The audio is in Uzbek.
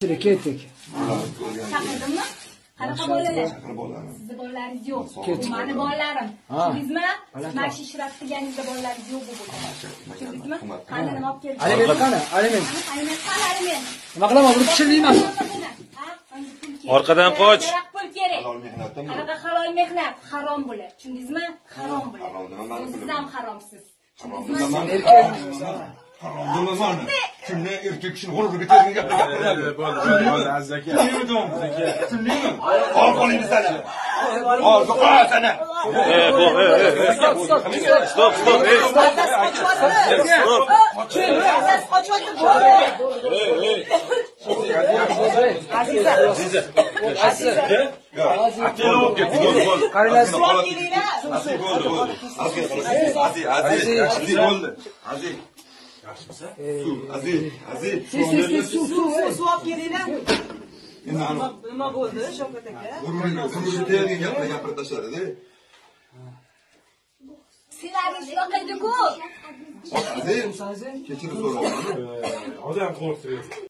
Ketdik, ketdik. Chaqirdimmi? Qanaqa bolalar? Sizni bolalaringiz yo'q. Mani bolalarim. Tushundingizmi? Mana shu ishrab qilganingizda bolalaringiz yo'q bu bo'lgan. Tushundingizmi? Qani nima olib keldingiz? Aliment qani? Aliment. Qani qani men? Nima qilaman? Buni tushirmayman. Orqadan qoch. Pul kerak. Qanaqa halol mehnat? Harom bo'ladi. Tushundingizmi? Harom bo'ladi. Siz ham haromsiz. Tushundingizmi? Haramdırlar Kimle erkek kişinin horulu bitirdiğini yaptı. Bo'ldi, Aziz aka. Al kolayım sana. Al sokağa sana. E, bu, e, e, e. Stop, stop, e. Stop. Aziz. Aziz, Aziz, Aziz, sou Su, aziz, aziz. Su, su, su, su, su olib kelinglar. Nima nima bo'ldi Shavkat aka? G'ururni degan gapni gapirib tashladi-da. Sizlarni yoqindi-ku. Aziz, kechirim so'rayman. Odam qo'rqtiradi.